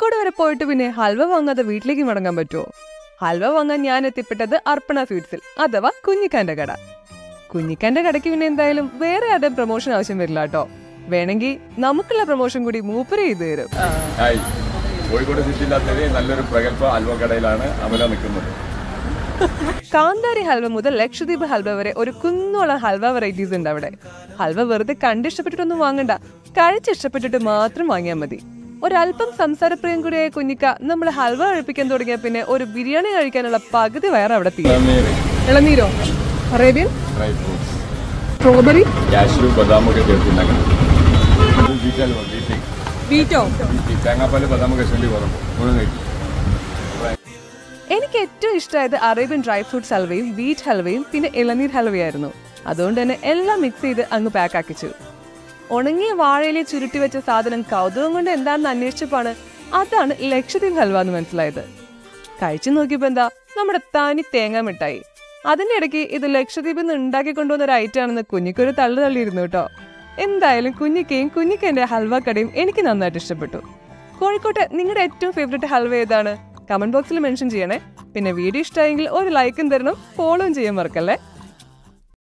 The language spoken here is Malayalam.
കോഴിക്കോട് വരെ പോയിട്ട് പിന്നെ ഹൽവ വാങ്ങാതെ വീട്ടിലേക്ക് മടങ്ങാൻ പറ്റുമോ ഹൽവ വാങ്ങാൻ ഞാൻ എത്തിപ്പെട്ടത് അർപ്പണ സ്വീറ്റ്സിൽ അഥവാ കുഞ്ഞിക്കാന്റെ കട. കുഞ്ഞിക്കാന്റെ കടയ്ക്ക് പിന്നെ എന്തായാലും വേറെ ആരുടെയും പ്രൊമോഷൻ ആവശ്യം വരില്ല കേട്ടോ. വേണമെങ്കിൽ നമുക്കുള്ള പ്രൊമോഷൻ കൂടി മൂപ്പര് ചെയ്തു തരും. കോഴിക്കോട് സിറ്റിയിലാത്തൊരു നല്ലൊരു പ്രഗത്ഭ ഹൽവ കടയിലാണ് അമല നിൽക്കുന്നത്. കാന്താരി ഹൽവ മുതൽ ലക്ഷദ്വീപ് ഹൽവ വരെ ഒരു കുന്നോളം ഹൽവ വെറൈറ്റീസ് ഉണ്ട് അവിടെ. ഹൽവ വെറുതെ കണ്ടിഷ്ടപ്പെട്ടിട്ടൊന്നും വാങ്ങണ്ട. കഴിച്ചിഷ്ടപ്പെട്ടിട്ട് മാത്രം വാങ്ങിയാൽ മതി. ഒരല്പം സംസാരപ്രിയം കൂടിയായ കുഞ്ഞിക്ക നമ്മൾ ഹൽവ കഴിപ്പിക്കാൻ തുടങ്ങിയ പിന്നെ ഒരു ബിരിയാണി കഴിക്കാനുള്ള പകുതി വയറ് അവിടെ ഇളനീര്? അറേബ്യൻ? സ്ട്രോബെറി ബദാമൊക്കെ ബീറ്റ് എനിക്ക് ഏറ്റവും ഇഷ്ടമായത് അറേബ്യൻ ഡ്രൈ ഫ്രൂട്ട്സ് ഹൽവയും ബീറ്റ് ഹൽവയും പിന്നെ ഇളനീർ ഹൽവയായിരുന്നു. അതുകൊണ്ട് തന്നെ എല്ലാം മിക്സ് ചെയ്ത് അങ്ങ് പാക്ക് ആക്കിച്ചു. ഉണങ്ങിയ വാഴയിലെ ചുരുട്ടി വെച്ച സാധനം കൗതുകം കൊണ്ട് എന്താണെന്ന് അന്വേഷിച്ചപ്പോഴാണ് അതാണ് ലക്ഷദ്വീപ് ഹൽവ എന്ന് മനസ്സിലായത്. കഴിച്ചു നോക്കിയപ്പോൾ എന്താ നമ്മുടെ തനി തേങ്ങ മിഠായി. അതിന്റെ ഇടയ്ക്ക് ഇത് ലക്ഷദ്വീപിൽ നിന്ന് ഉണ്ടാക്കി കൊണ്ടുവന്ന ഒരു ഐറ്റം ആണെന്ന് കുഞ്ഞിക്കൊരു തള്ളു തള്ളിയിരുന്നു കേട്ടോ. എന്തായാലും കുഞ്ഞിക്കയും കുഞ്ഞിക്കന്റെ ഹൽവ കടയും എനിക്ക് നന്നായിട്ട് ഇഷ്ടപ്പെട്ടു. കോഴിക്കോട്ടെ നിങ്ങളുടെ ഏറ്റവും ഫേവറേറ്റ് ഹൽവ ഏതാണ്? കമന്റ് ബോക്സിൽ മെൻഷൻ ചെയ്യണേ. പിന്നെ വീഡിയോ ഇഷ്ടമായെങ്കിൽ ഒരു ലൈക്കും തരണം ഫോളോയും ചെയ്യാൻ മറക്കല്ലേ?